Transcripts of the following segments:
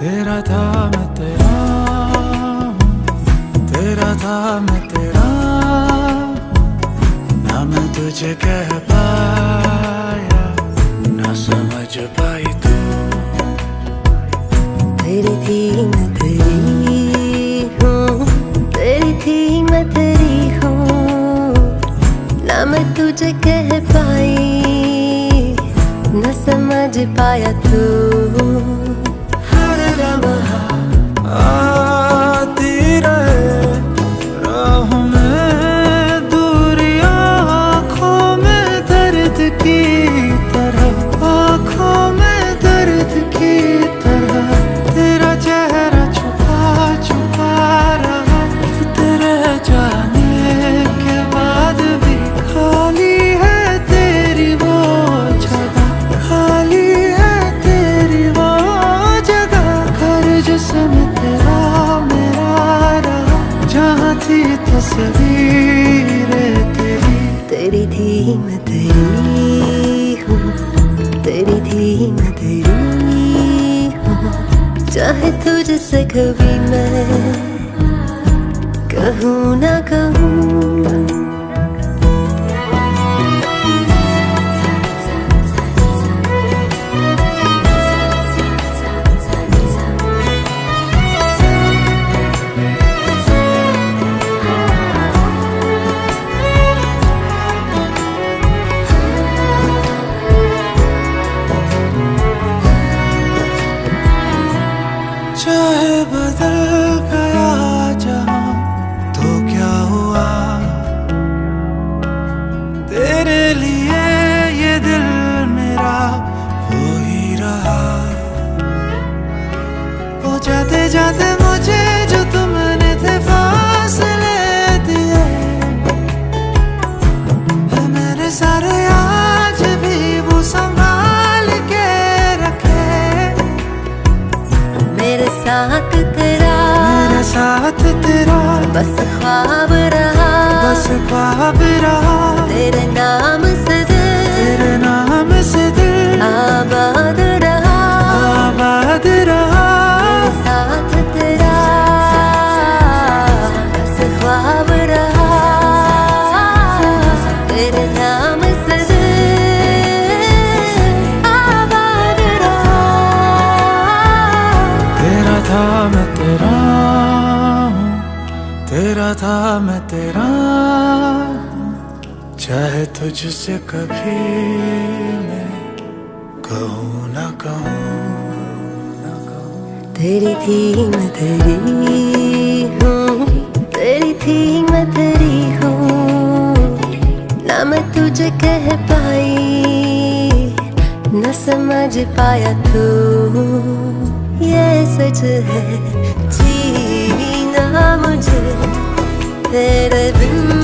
तेरा था मैं तेरा तेरा था मैं तेरा, ना मैं तुझे कह पाया, ना समझ पाई तू। तेरी थी मैं तेरी हूँ, तेरी थी मैं तेरी हूँ, ना मैं तुझे कह पाई, न समझ पाया तू। चाहे तुझसे कभी मैं कहूँ ना कहूँ। चाहे बदल गया जहाँ तो क्या हुआ? तेरे लिए ये दिल मेरा हो ही रहा। वो जाते जाते साथ तेरा। मेरे साथ तेरा। बस ख्वाब रहा। बस ख्वाब रहा। तेरे नाम मैं तेरा हूँ, तेरा था मैं तेरा चाहे तुझसे कभी मैं कहूँ ना कहूँ। तेरी थी मैं तेरी हूँ, तेरी थी मैं तेरी हूँ। ना मैं तुझे कह पाई, न समझ पाया तू। ये सच है जीना मुझे तेरे बिन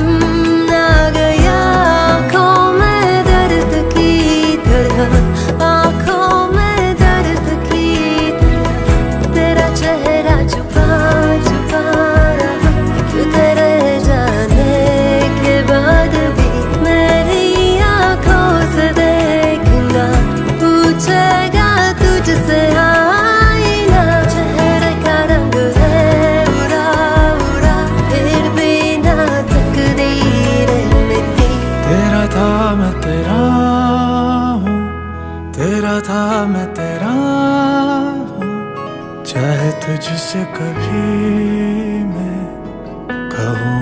मैं तेरा हूँ तेरा था मैं तेरा हूँ। चाहे तुझसे कभी मैं कहूँ